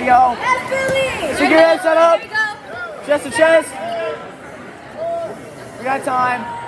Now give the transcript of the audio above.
There you go. Your head set up. Chest to chest. We got time.